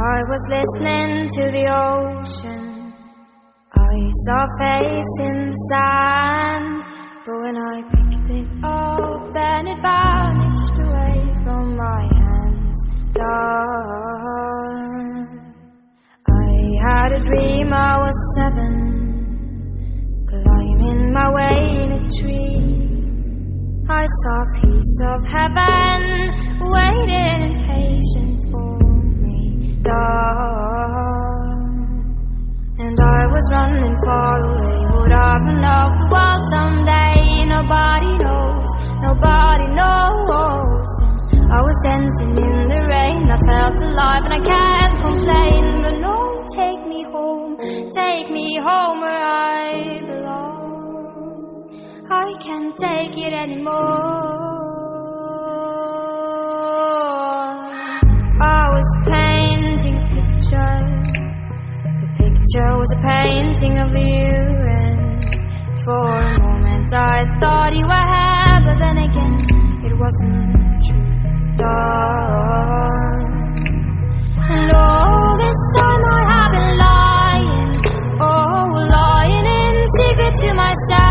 I was listening to the ocean. I saw a face in the sand. But when I picked it up, then it vanished dream I was seven, climbing my way in a tree. I saw a piece of heaven waiting in patience for me. Dark. And I was running far away. Would I run off the world someday? Nobody knows, nobody knows. And I was dancing in the rain. I felt alive and I can't complain. Take me home where I belong. I can't take it anymore. I was painting a picture. The picture was a painting of you, and for a moment I thought you were here, but then again secret